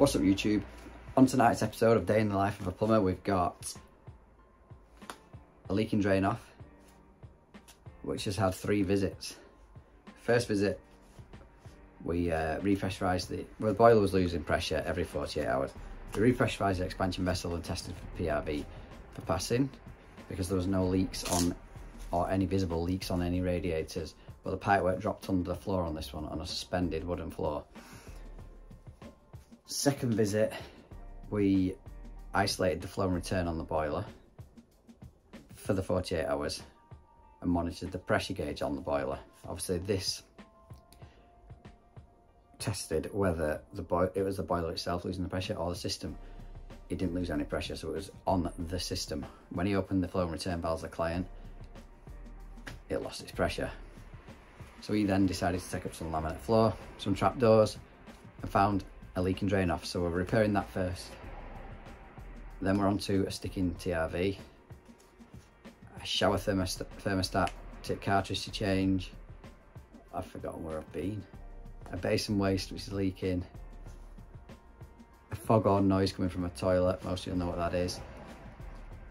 What's up YouTube? On tonight's episode of Day in the Life of a Plumber we've got a leaking drain off which has had three visits. First visit we uh, repressurised the, well the boiler was losing pressure every 48 hours. We repressurised the expansion vessel and tested for PRV for passing because there was no leaks on or any visible leaks on any radiators but the pipework dropped under the floor on this one on a suspended wooden floor. Second visit, we isolated the flow and return on the boiler for the 48 hours and monitored the pressure gauge on the boiler. Obviously this tested whether the it was the boiler itself losing the pressure or the system. It didn't lose any pressure, so it was on the system. When he opened the flow and return valves, the client, it lost its pressure. So he then decided to take up some laminate floor, some trapdoors, and found a leaking drain off. So we're repairing that first. Then we're on to a sticking TRV, a shower thermostat, thermostat tip cartridge to change. I've forgotten where I've been. A basin waste which is leaking. A foghorn noise coming from a toilet, most of you'll know what that is.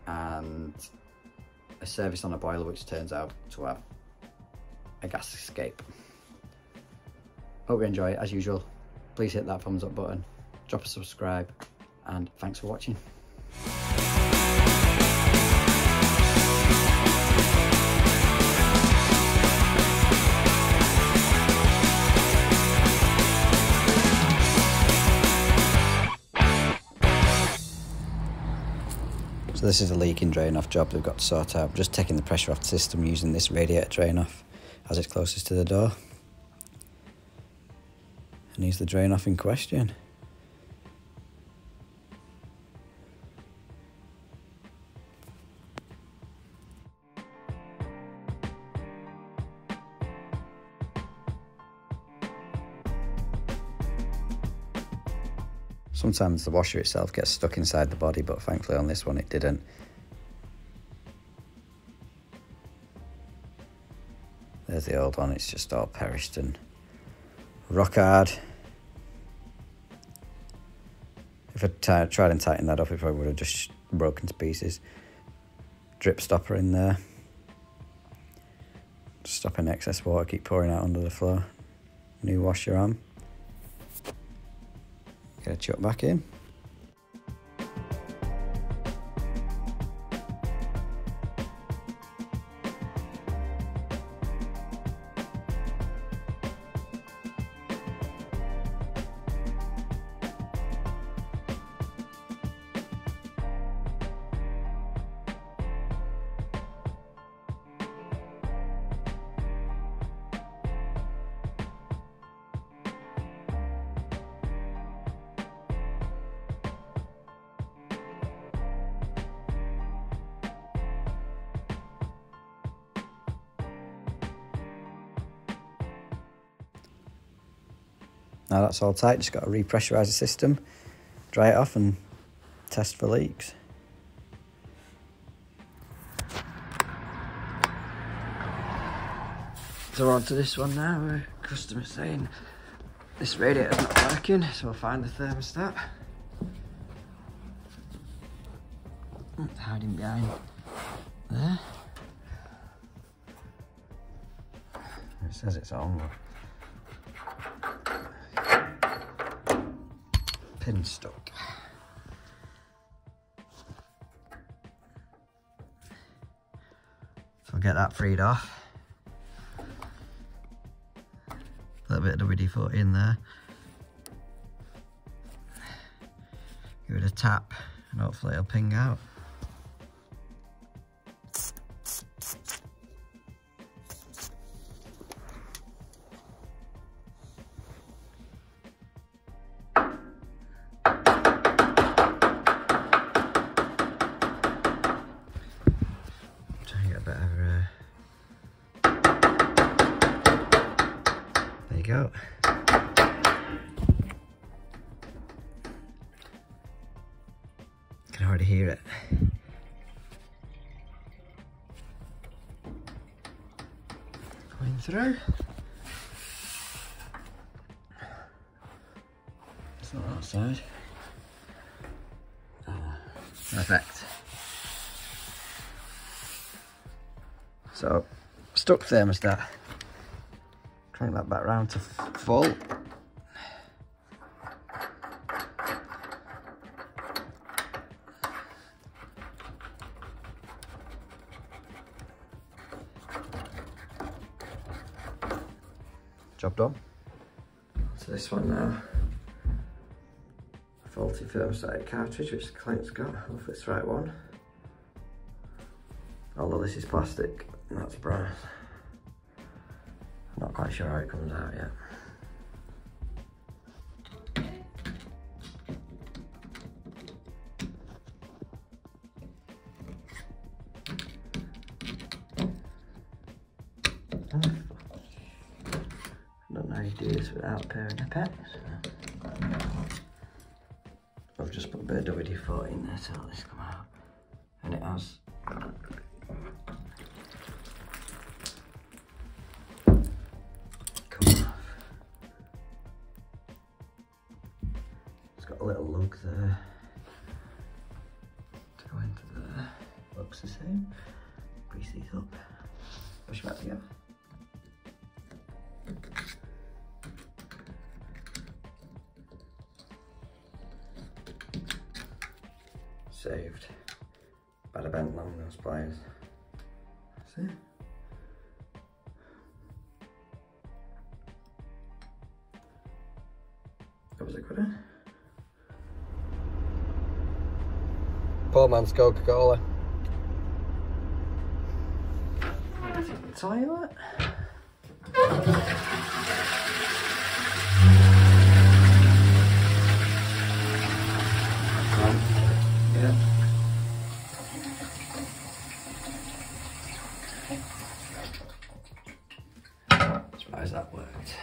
And a service on a boiler which turns out to have a gas escape. Hope you enjoy it as usual please hit that thumbs up button, drop a subscribe, and thanks for watching. So this is a leaking drain off job we've got to sort out. Just taking the pressure off the system using this radiator drain off as it's closest to the door and he's the drain off in question. Sometimes the washer itself gets stuck inside the body, but thankfully on this one it didn't. There's the old one, it's just all perished and rock hard. If I tried and tightened that up, it probably would have just broken to pieces. Drip stopper in there. Stopping excess water keep pouring out under the floor. New washer on. Get a chuck back in. Now that's all tight, just got to repressurise the system, dry it off and test for leaks. So we're on to this one now, customer saying this radiator's not working, so we'll find the thermostat. It's hiding behind there. It says it's on. Pin stuck. So I'll get that freed off. A little bit of WD-40 in there. Give it a tap and hopefully it'll ping out. Uh, go. Can hardly hear it. Going through. It's not outside. Oh, perfect. So, stuck thermostat. Crank that back round to full. Job done. So this one now, faulty thermostatic cartridge which the client's got, hopefully it's the right one. Although this is plastic, that's brass. Not quite sure how it comes out yet. Don't know how you do this without a pair of nipettes. I've just put a bit of WD-40 in there to let this come out. And it has got a little lug there to go into there. Looks the same. Grease these up. Push back together. Saved. Bada bent long those pliers. That's it. That was a good one. Poor man's Coca-Cola. Toilet. Yeah. Surprised that worked.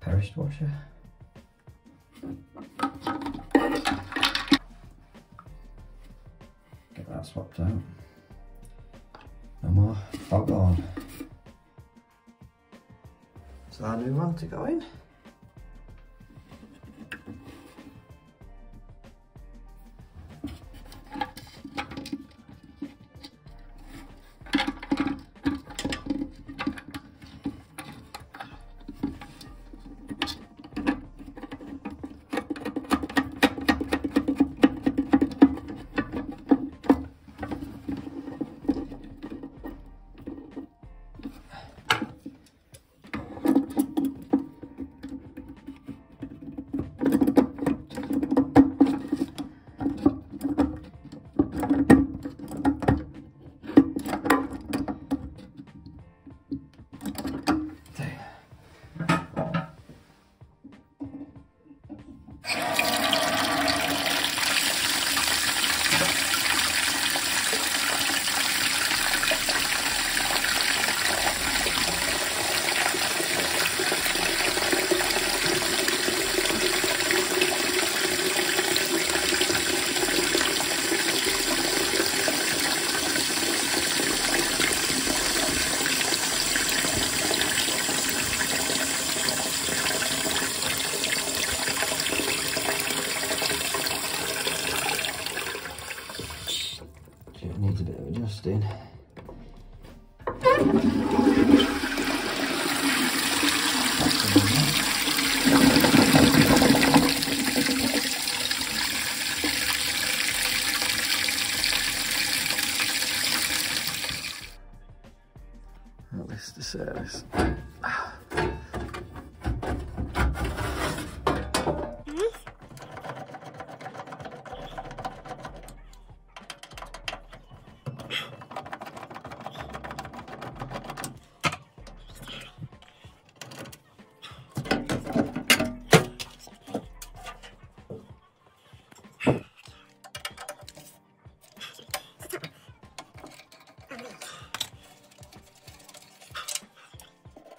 Perished washer. Get that swapped out. No more fog on. So our new one to go in. list of Service.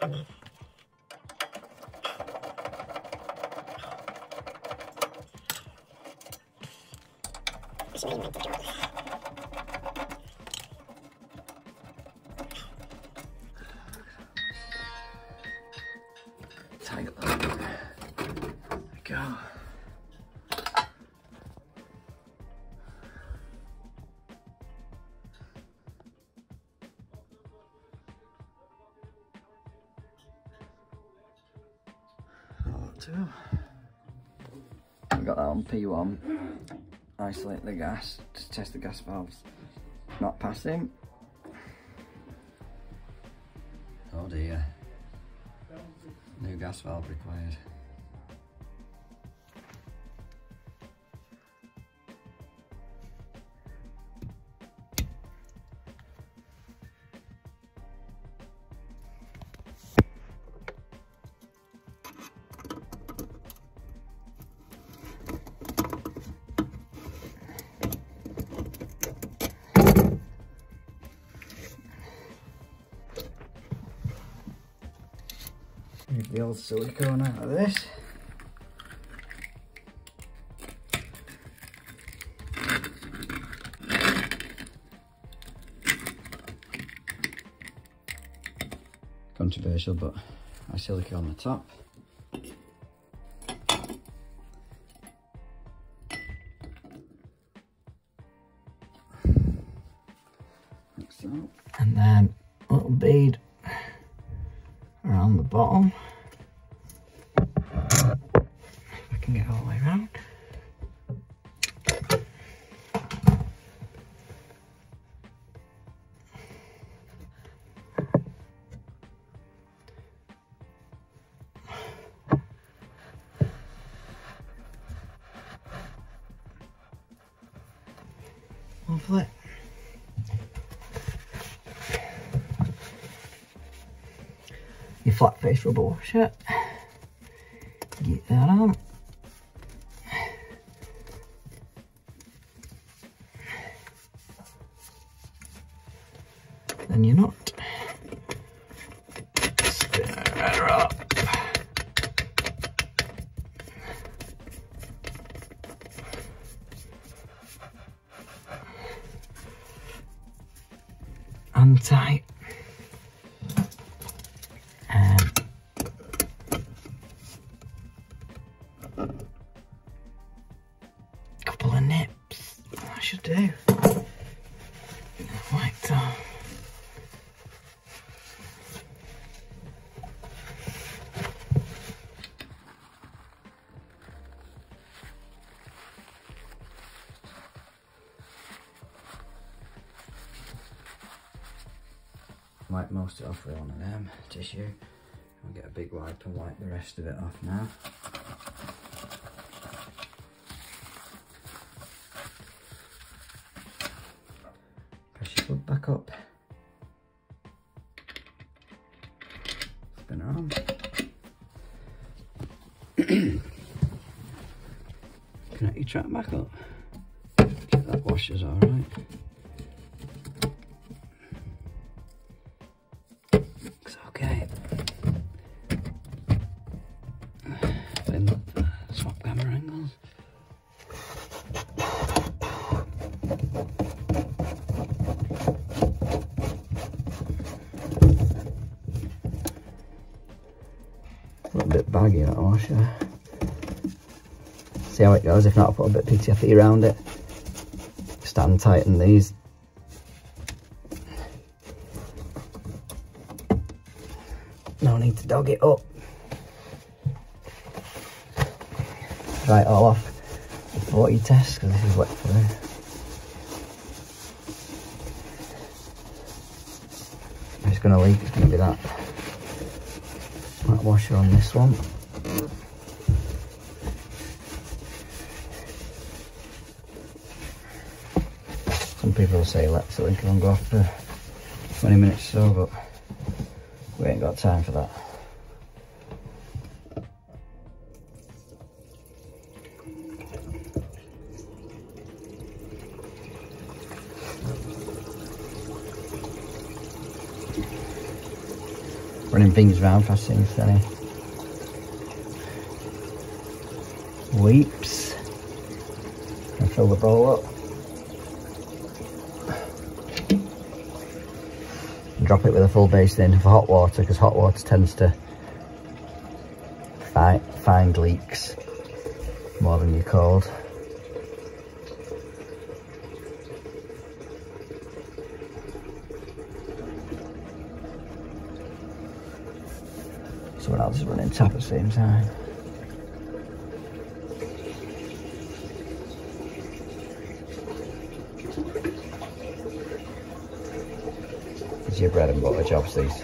At least the service. Tight We got that on P1. Isolate the gas to test the gas valves. Not passing. Oh dear. New gas valve required. Old silicone out of this. Controversial, but I silicone on the top. Your flat face rubber. Get 在 Wipe most of it off with one of them tissue. I'll get a big wipe and wipe the rest of it off now. Press your foot back up. Spin around. Connect your track back up. Get that washer's alright. Baggy. See how it goes, if not I'll put a bit of PTFE around it. Stand tighten these No need to dog it up. It all off before you test because this is wet through. If it's going to leak, it's going to be that. That washer on this one. Some people will say let silicone go off for 20 minutes or so, but we ain't got time for that. running things around fast things steady. Weeps. And fill the bowl up. Drop it with a full basin for hot water because hot water tends to find, find leaks more than you cold. Someone else is running tap at the same time. It's your bread and butter jobs these.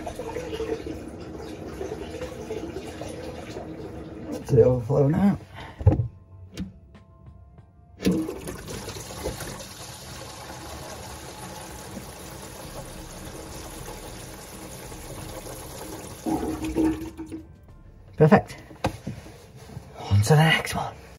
Overflow now. Perfect.